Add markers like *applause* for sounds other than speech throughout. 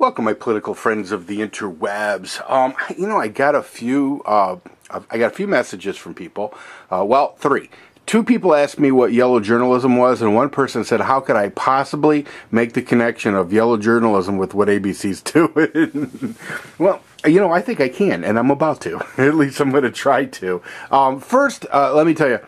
Welcome, my political friends of the interwebs. Um, you know, I got a few. Uh, I got a few messages from people. Uh, well, three. Two people asked me what yellow journalism was, and one person said, "How could I possibly make the connection of yellow journalism with what ABC's *laughs* doing?" well, you know, I think I can, and I'm about to. *laughs* At least I'm going to try to. Um, first, uh, let me tell you,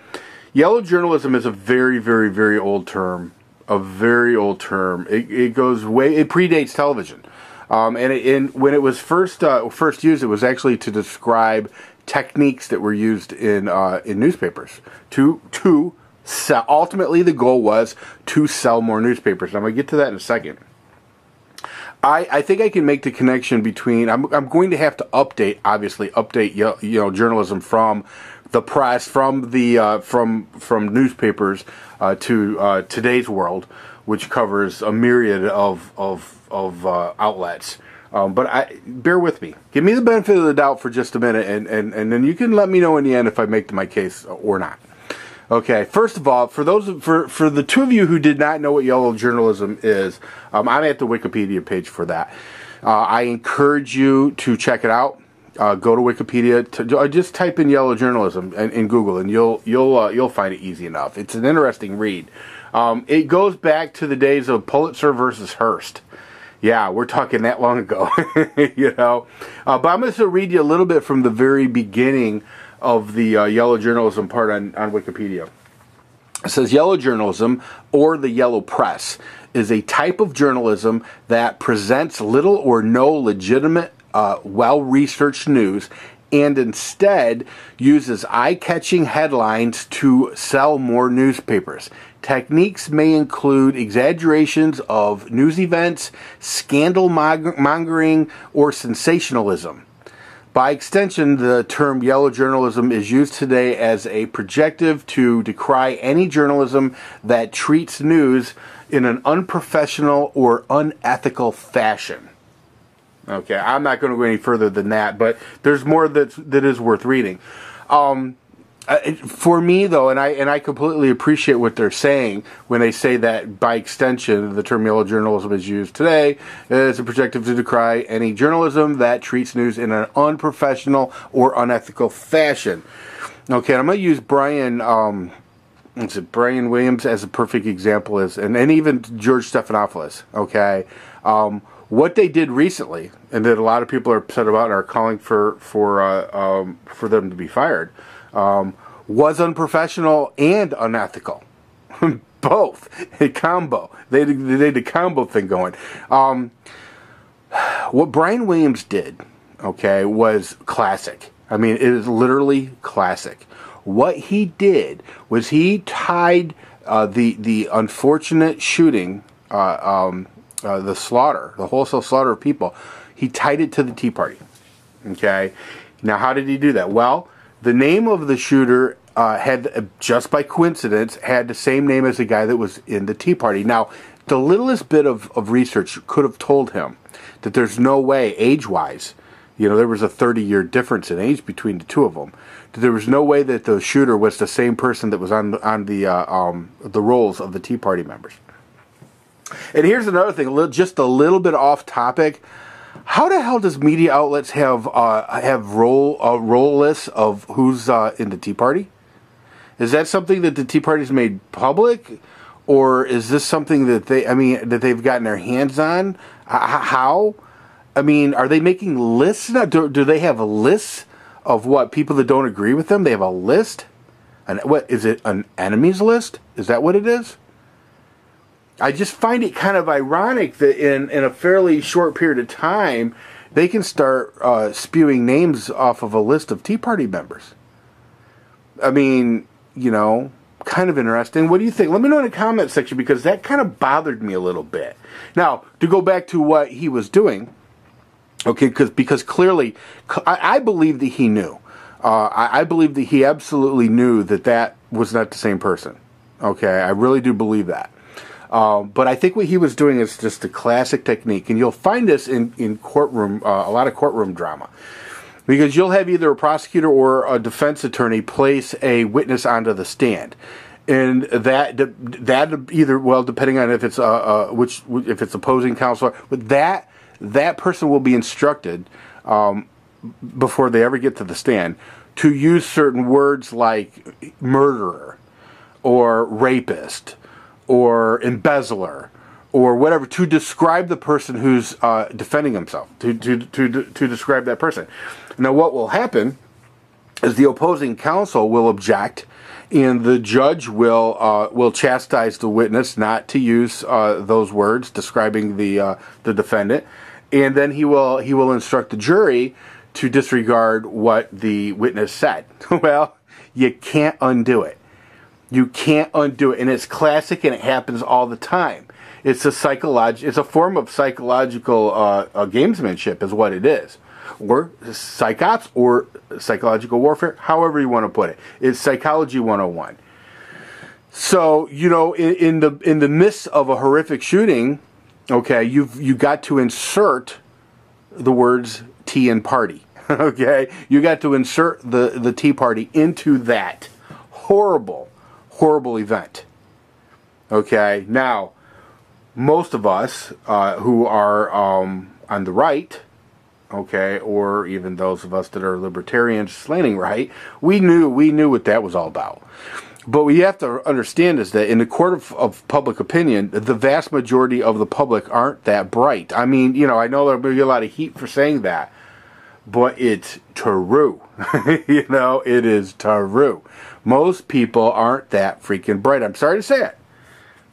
yellow journalism is a very, very, very old term. A very old term. It, it goes way. It predates television. Um, and, it, and, when it was first uh, first used, it was actually to describe techniques that were used in uh, in newspapers to to sell. Ultimately, the goal was to sell more newspapers. I'm to get to that in a second. I, I think I can make the connection between. I'm, I'm going to have to update, obviously, update you know journalism from the press, from the uh, from from newspapers uh, to uh, today's world, which covers a myriad of of of uh, outlets. Um, but I bear with me. Give me the benefit of the doubt for just a minute, and, and, and then you can let me know in the end if I make my case or not. Okay, first of all, for those for for the two of you who did not know what yellow journalism is, um, I'm at the Wikipedia page for that. Uh, I encourage you to check it out. Uh, go to Wikipedia. To, uh, just type in yellow journalism in, in Google, and you'll you'll uh, you'll find it easy enough. It's an interesting read. Um, it goes back to the days of Pulitzer versus Hearst. Yeah, we're talking that long ago, *laughs* you know. Uh, but I'm going to read you a little bit from the very beginning of the uh, yellow journalism part on, on Wikipedia. It says yellow journalism or the yellow press is a type of journalism that presents little or no legitimate, uh, well researched news and instead uses eye catching headlines to sell more newspapers. Techniques may include exaggerations of news events, scandal mongering, or sensationalism. By extension, the term yellow journalism is used today as a projective to decry any journalism that treats news in an unprofessional or unethical fashion. Okay, I'm not going to go any further than that, but there's more that that is worth reading. Um, for me though, and I and I completely appreciate what they're saying when they say that by extension the term yellow journalism is used today as a projective to decry any journalism that treats news in an unprofessional or unethical fashion. Okay, I'm going to use Brian. Um, is it Brian Williams as a perfect example is, and, and even George Stephanopoulos. Okay, um, what they did recently, and that a lot of people are upset about and are calling for for uh, um, for them to be fired um, was unprofessional and unethical. *laughs* Both, a combo. They they did a combo thing going. Um, what Brian Williams did, okay, was classic. I mean, it is literally classic. What he did was he tied uh, the the unfortunate shooting, uh, um, uh, the slaughter, the wholesale slaughter of people. He tied it to the Tea Party. Okay. Now, how did he do that? Well, the name of the shooter uh, had, just by coincidence, had the same name as the guy that was in the Tea Party. Now, the littlest bit of, of research could have told him that there's no way, age wise, you know, there was a 30 year difference in age between the two of them. There was no way that the shooter was the same person that was on on the uh, um, the rolls of the Tea Party members. And here's another thing, just a little bit off topic. How the hell does media outlets have uh, have roll uh, roll lists of who's uh, in the Tea Party? Is that something that the Tea Party's made public, or is this something that they I mean that they've gotten their hands on? how? I mean, are they making lists now? Do, do they have a list of what people that don't agree with them? They have a list. And what is it? An enemies list? Is that what it is? I just find it kind of ironic that in, in a fairly short period of time, they can start uh, spewing names off of a list of Tea Party members. I mean, you know, kind of interesting. What do you think? Let me know in the comment section because that kind of bothered me a little bit. Now, to go back to what he was doing, okay, because because clearly, I, I believe that he knew. Uh, I, I believe that he absolutely knew that that was not the same person. Okay, I really do believe that. Um, but I think what he was doing is just a classic technique, and you'll find this in in courtroom uh, a lot of courtroom drama. Because you'll have either a prosecutor or a defense attorney place a witness onto the stand, and that that either well depending on if it's uh, uh which if it's opposing counsel, but that that person will be instructed um, before they ever get to the stand to use certain words like murderer or rapist or embezzler or whatever to describe the person who's uh, defending himself, to, to, to, to describe that person. Now, what will happen is the opposing counsel will object and the judge will uh, will chastise the witness not to use uh, those words describing the uh, the defendant, and then he will he will instruct the jury to disregard what the witness said. *laughs* well, you can't undo it. You can't undo it, and it's classic, and it happens all the time. It's a psychological, it's a form of psychological uh, uh, gamesmanship, is what it is, or psychops, or psychological warfare, however you want to put it. It's psychology 101. So you know, in, in the in the midst of a horrific shooting, okay, you've you got to insert the words tea and party. *laughs* okay, you got to insert the the tea party into that horrible horrible event. Okay, now, most of us uh, who are um, on the right, okay, or even those of us that are libertarians slanting right, we knew we knew what that was all about. But you have to understand is that in the court of, of, public opinion, the vast majority of the public aren't that bright. I mean, you know, I know there'll be a lot of heat for saying that, but it's true. *laughs* you know, it is true. Most people aren't that freaking bright. I'm sorry to say it.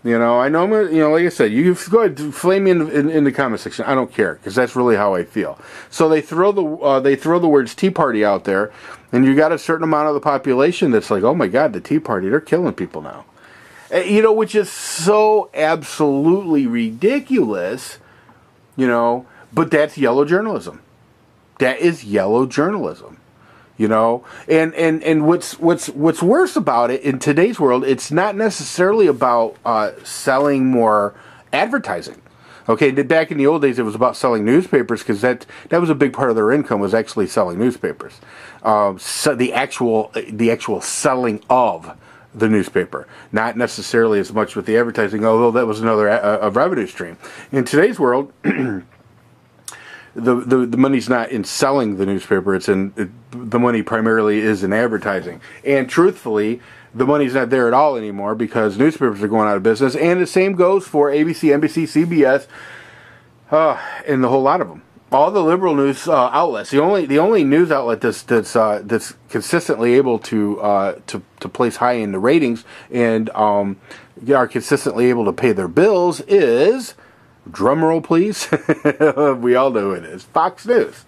You know, I know, you know, like I said, you go ahead, flame me in, in, in the comment section. I don't care because that's really how I feel. So they throw the uh, they throw the words Tea Party out there, and you got a certain amount of the population that's like, oh my God, the Tea Party, they're killing people now. Eh, you know, which is so absolutely ridiculous. You know, but that's yellow journalism. That is yellow journalism you know? And and and what's what's what's worse about it in today's world it's not necessarily about uh, selling more advertising. Okay back in the old days it was about selling newspapers because that that was a big part of their income was actually selling newspapers. Um, so the actual the actual selling of the newspaper. Not necessarily as much with the advertising although that was another uh, revenue stream. In today's world *clears throat* the, the the money's not in selling the newspaper. It's in it, the money primarily is in advertising. And truthfully, the money's not there at all anymore because newspapers are going out of business. And the same goes for ABC, NBC, CBS, uh, and the whole lot of them. All the liberal news uh, outlets. The only the only news outlet that's that's uh, that's consistently able to uh, to to place high in the ratings and um, are consistently able to pay their bills is drum roll please. *laughs* We all know it is. Fox news.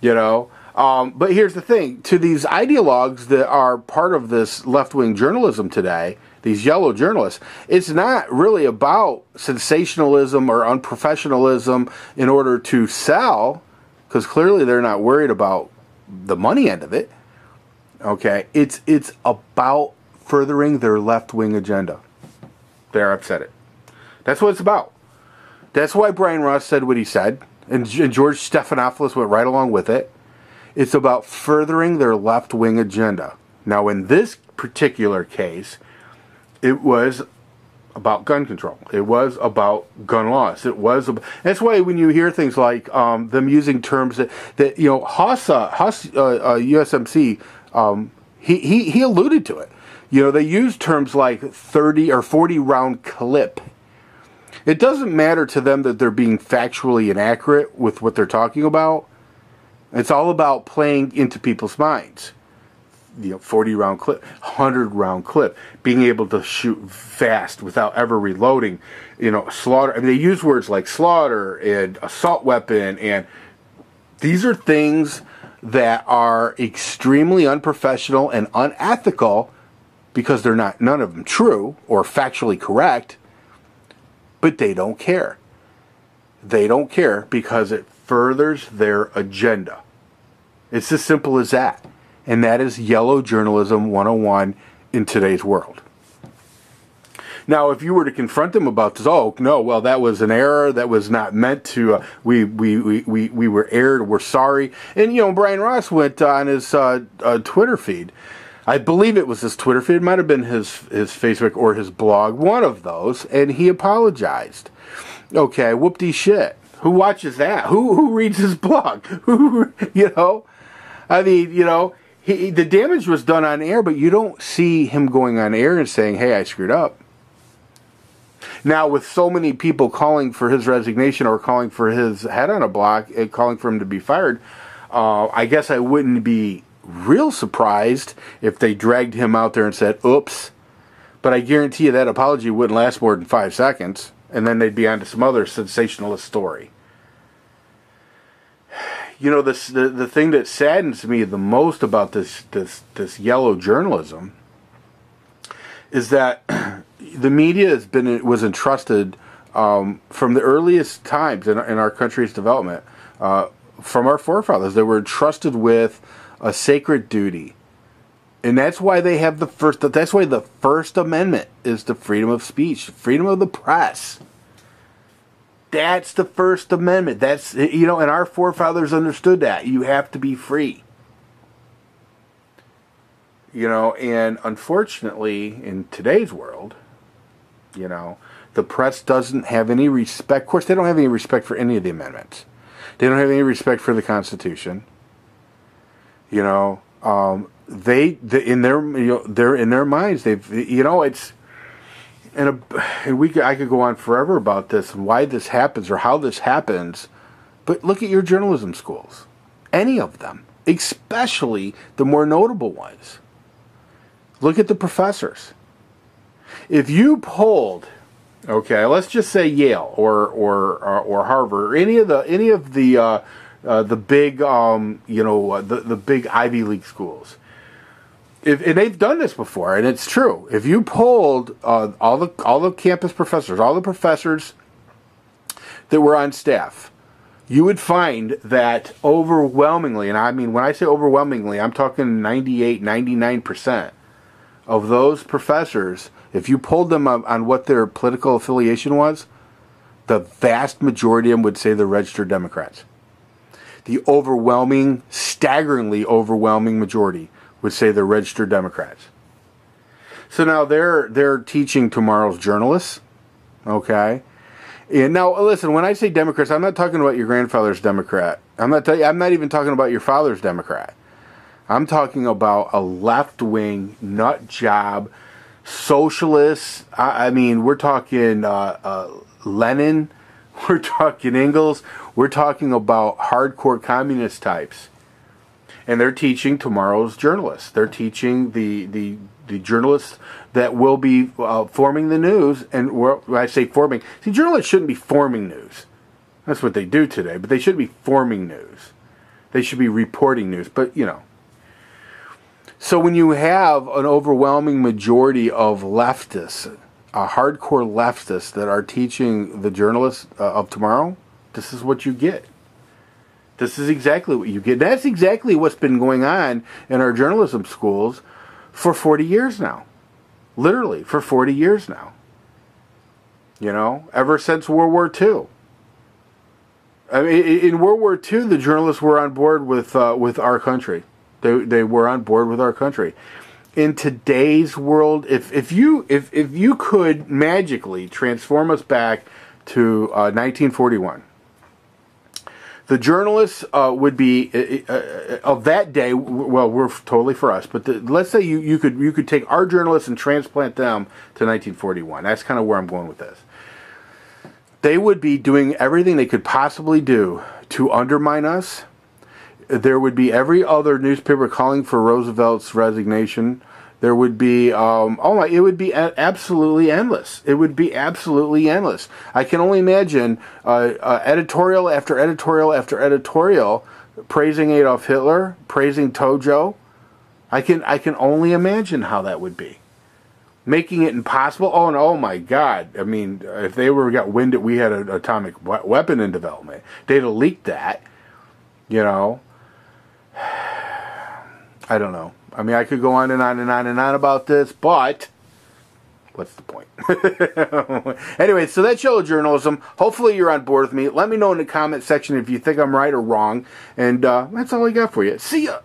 You know? Um, but here's the thing. To these ideologues that are part of this left-wing journalism today these yellow journalists it's not really about sensationalism or unprofessionalism in order to sell because clearly they're not worried about the money end of it. Okay? It's it's about furthering their left-wing agenda. I've said it. That's what it's about that's why Brian Ross said what he said, and George Stephanopoulos went right along with it. It's about furthering their left wing agenda. Now, in this particular case, it was about gun control. It was about gun laws. It was. About, that's why when you hear things like um, them using terms that, that you know, Haas, uh, Haas uh, uh, USMC, um, he, he he alluded to it. You know, they use terms like 30 or 40 round clip it doesn't matter to them that they're being factually inaccurate with what they're talking about. It's all about playing into people's minds. You know, 40 round clip, 100 round clip, being able to shoot fast without ever reloading. You know, slaughter. I mean, they use words like slaughter and assault weapon, and these are things that are extremely unprofessional and unethical because they're not none of them true or factually correct but they don't care. They don't care because it furthers their agenda. It's as simple as that. And that is yellow journalism 101 in today's world. Now, if you were to confront them about this, oh no, well that was an error that was not meant to. Uh, we, we we we we were erred. We're sorry. And you know, Brian Ross went on his uh, uh, Twitter feed I believe it was his Twitter feed. It might have been his his Facebook or his blog, one of those, and he apologized. Okay, whoop de shit. Who watches that? Who who reads his blog? *laughs* Who you know? I mean, you know, he, the damage was done on air, but you don't see him going on air and saying, "Hey, I screwed up." Now, with so many people calling for his resignation or calling for his head on a block, and calling for him to be fired, uh, I guess I wouldn't be real surprised if they dragged him out there and said, "Oops." But I guarantee you that apology wouldn't last more than five seconds, and then they'd be on to some other sensationalist story. You know, this the, the thing that saddens me the most about this this this yellow journalism is that *clears throat* the media has been was entrusted um, from the earliest times in, in our country's development uh, from our forefathers. They were entrusted with a sacred duty. And that's why they have the first that's why the first amendment is the freedom of speech freedom of the press. That's the first amendment. That's you know and our forefathers understood that. You have to be free. You know and unfortunately in today's world you know the press doesn't have any respect. Of course they don't have any respect for any of the amendments. They don't have any respect for the constitution you know um, they, they in their you know, they're in their minds they've you know it's and, a, and we I could go on forever about this and why this happens or how this happens but look at your journalism schools. Any of them especially the more notable ones. Look at the professors. If you polled okay let's just say Yale or or or, or Harvard or any of the any of the uh, uh, the big um, you know uh, the the big Ivy League schools if, and they've done this before, and it's true. If you polled uh, all the all the campus professors, all the professors that were on staff, you would find that overwhelmingly, and I mean when I say overwhelmingly, I'm talking 98, 99 percent of those professors. If you polled them on, on what their political affiliation was, the vast majority of them would say they're registered Democrats. The overwhelming, staggeringly overwhelming majority would say they're registered Democrats. So now they're they're teaching tomorrow's journalists, okay? And now listen, when I say Democrats, I'm not talking about your grandfather's Democrat. I'm not i I'm not even talking about your father's Democrat. I'm talking about a left-wing nut job socialist. I, I mean, we're talking uh, uh, Lenin, *laughs* we're talking Engels, we're talking about hardcore communist types and they're teaching tomorrow's journalists. They're teaching the the the journalists that will be uh, forming the news. And when I say forming, see, journalists shouldn't be forming news. That's what they do today, but they should be forming news. They should be reporting news. But you know. So when you have an overwhelming majority of leftists, a hardcore leftists that are teaching the journalists uh, of tomorrow, this is what you get. This is exactly what you get. That's exactly what's been going on in our journalism schools for 40 years now. Literally, for 40 years now. You know, ever since World War II. I mean, in World War II, the journalists were on board with uh, with our country. They they were on board with our country. In today's world, if if you if if you could magically transform us back to uh, 1941 the journalists uh, would be uh, uh, of that day. Well, we're totally for us, but the, let's say you, you could you could take our journalists and transplant them to 1941. That's kind of where I'm going with this. They would be doing everything they could possibly do to undermine us. There would be every other newspaper calling for Roosevelt's resignation. There would be um, oh my it would be absolutely endless. It would be absolutely endless. I can only imagine uh, uh, editorial after editorial after editorial praising adolf hitler praising tojo. I can i can only imagine how that would be. Making it impossible. Oh and oh my god. I mean if they were got wind that we had an atomic weapon in development they'd have leaked that you know i don't know I mean, I could go on and on and on and on about this, but what's the point? *laughs* anyway, so that's yellow journalism. Hopefully, you're on board with me. Let me know in the comment section if you think I'm right or wrong. And uh, that's all I got for you. See ya.